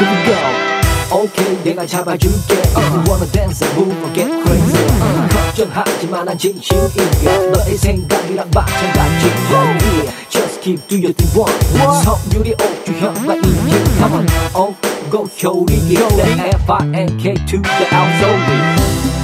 Here we go. Okay 내가 잡아줄게. If you wanna dance and move or get crazy. 걱정하지마 난 진심이야. 너의 생각이랑 마찬가지.야 yeah. Just keep do your thing one 성유리 옥주현과 이진 Come on Oh go 효리 It's the F-I-N-K to the L sorry